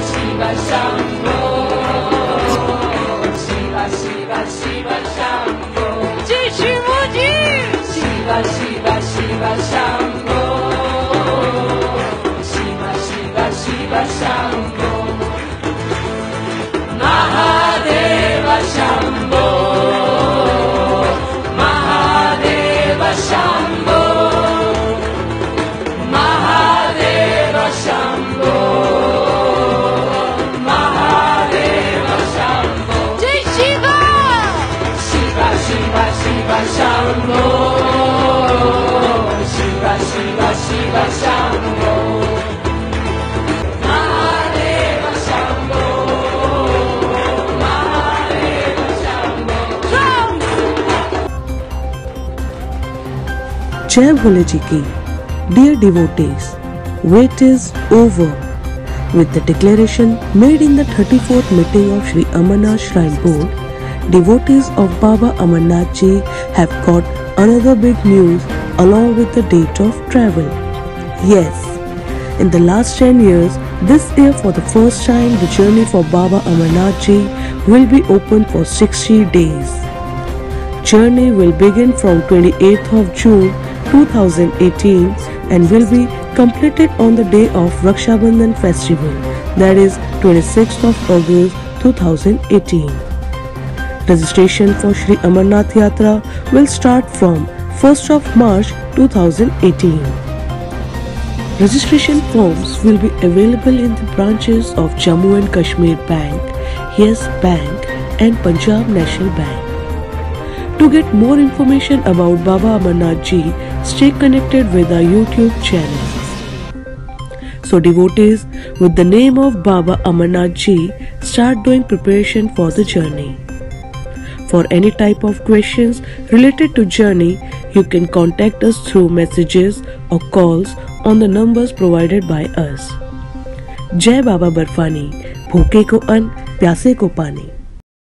西巴香锅，西巴西巴西巴，西西西香。Shiva Shiva Shambho ki. Dear devotees, wait is over. With the declaration made in the 34th meeting of Sri Amarnath Shrine Board, devotees of Baba Amarnath Ji have got another big news along with the date of travel. Yes, in the last 10 years, this year for the first time the journey for Baba Amarnath Ji will be open for 60 days. Journey will begin from 28th of June 2018 and will be completed on the day of Raksha Bandhan festival that is 26th of August 2018. Registration for Sri Amarnath Yatra will start from 1st of March 2018. Registration forms will be available in the branches of Jammu and Kashmir Bank, Yes Bank and Punjab National Bank. To get more information about Baba Amarnath Ji, stay connected with our YouTube channel. So devotees, with the name of Baba Amarnath Ji, start doing preparation for the journey. For any type of questions related to journey, you can contact us through messages or calls on the numbers provided by us. जय बाबा बर्फानी भूखे को अन्न प्यासे को पानी